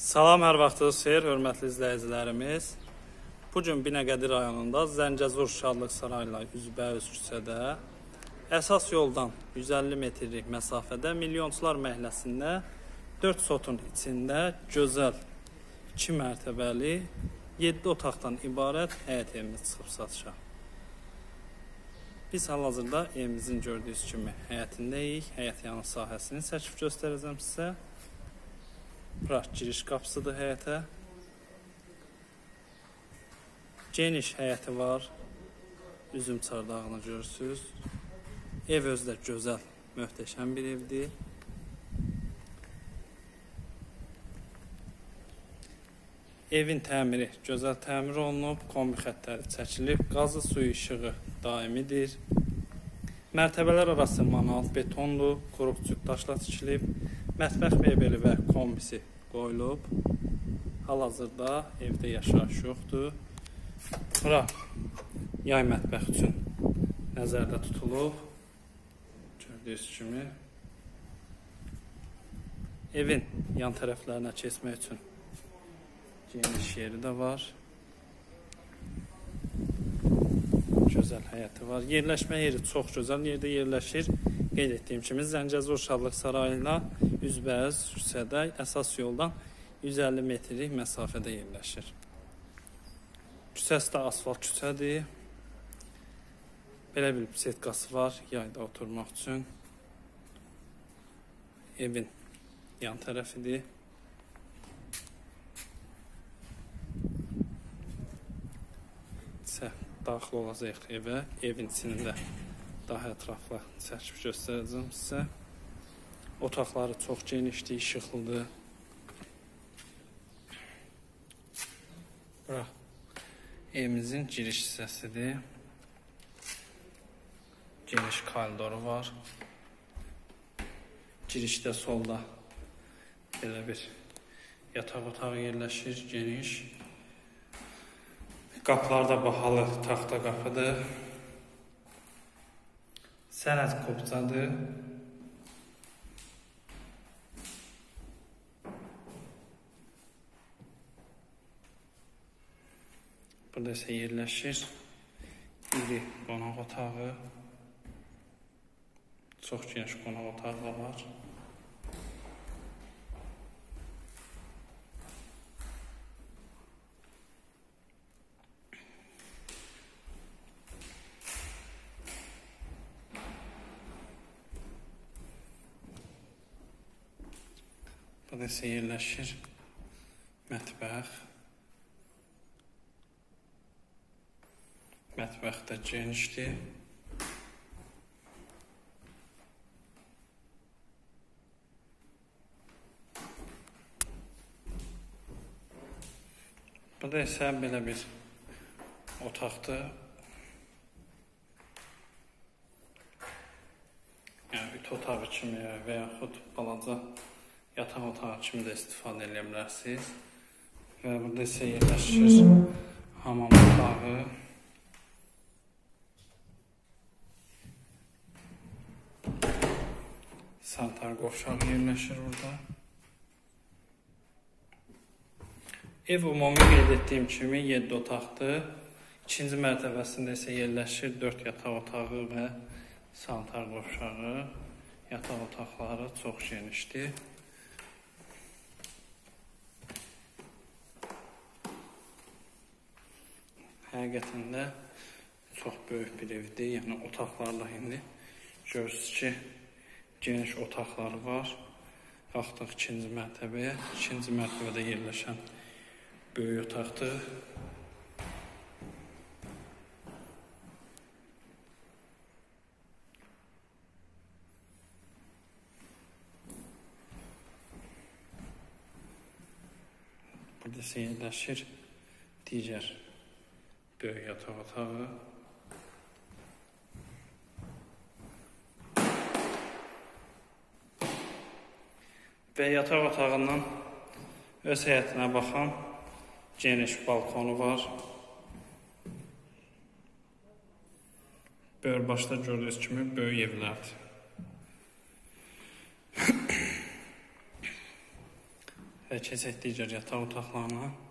Salam, hər vaxtınız xeyir, hörmətli izləyicilərimiz. Bu gün Binəqədi rayonunda Zəngəzur Şadlıq Sarayı ilə üzbəüz küçədə əsas yoldan 150 metrlik məsafədə Milyonçular məhəlləsində 4 sotun içində gözəl 2 mərtəbəli 7 otaqdan ibarət həyət evimiz çıxıb satışa. Biz hal-hazırda evimizin gördüyünüz kimi həyətindəyik. Həyət yanı sahəsini çəkib göstərəcəm sizə. Bura giriş qapısıdır həyətə. Geniş həyəti var. Üzüm çardağını görürsüz. Ev özdə gözəl, möhtəşəm bir evdir. Evin təmiri gözəl təmir olunub, kombi xəttləri çəkilib, qazı suyu işığı daimidir. Mərtəbələr arası manual betondur, quruq cüt daşla tikilib. Mətbəx mebeli və kombisi qoyulub. Hal-hazırda evdə yaşayış yoxdur. Bura yay mətbəx üçün nəzərdə tutulub. Gördüyünüz kimi evin yan tərəflərinə keçmək üçün geniş yeri də var. Gözəl həyəti var. Yerləşmə yeri çox gözəl yerdə yerləşir. Qeyd etdiyim kimi Zəngəzur Şadlıq Sarayı ilə üzbəüz küçədə əsas yoldan 150 metrlik məsafədə yerləşir. Küçəsi də asfalt küçədir. Belə bir setkası var yayda oturmaq üçün. Evin yan tərəfidir. isə daxil olacaq evə. Evin içində daha ətraflı çəkib göstərəcəm sizə. Otaqları çox genişdir, işıqlıdır. Bura evimizin giriş hissəsidir. Geniş koridoru var. Girişdə solda belə bir yataq otağı yerləşir, geniş. Qapılarda bahalı taxta qapıdır. Sənəd kopcadır. Burada isə yerləşir iri qonaq otağı. Çox geniş qonaq otağı da var. Burada isə yerləşir mətbəx. Mətbəx də genişdir. Burada isə belə bir otaqdır. Yəni ütü otağı kimi və yaxud balaca yataq otağı kimi də istifadə edə bilərsiniz. Və burada isə yerləşir hamam otağı. Santar qovşağı yerləşir burada. Ev ümumi qeyd etdiyim kimi 7 otaqdır. İkinci mərtəbəsində isə yerləşir 4 yataq otağı və santar qovşağı. Yataq otaqları çox genişdir. Həqiqətən də çox böyük bir evdir. Yəni otaqlarla indi görürsüz ki, geniş otaqları var. Qalxdıq ikinci mərtəbəyə. İkinci mərtəbədə yerləşən böyük otaqdır. Burada yerləşir digər yataq otağı. Və yataq otağından öz həyətinə baxan geniş balkonu var. Böyür başda gördüyünüz kimi böyük evlərdir. və keçək digər yataq otaqlarına.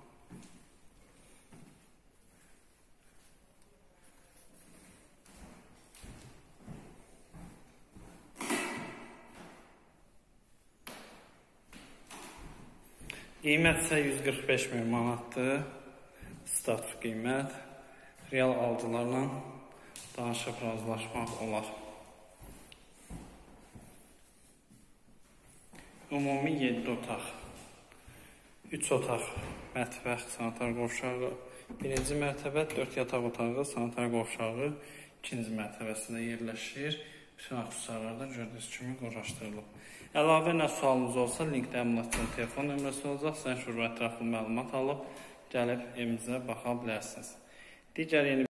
Qiymət isə 145 min manatdır. Status qiymət. Real alıcılarla danışıb razılaşmaq olar. Ümumi 7 otaq. 3 otaq, mətbəx, sanitar qovşağı, birinci mərtəbə 4 yataq otağı, sanitar qovşağı ikinci mərtəbəsində yerləşir. Bütün aksesuarlar da gördüyünüz kimi quraşdırılıb. Əlavə nə sualınız olsa, linkdə əmlakçının telefon nömrəsi olacaq. Sən şur və ətraflı məlumat alıb gəlib evimizə baxa bilərsiniz. Digər yeni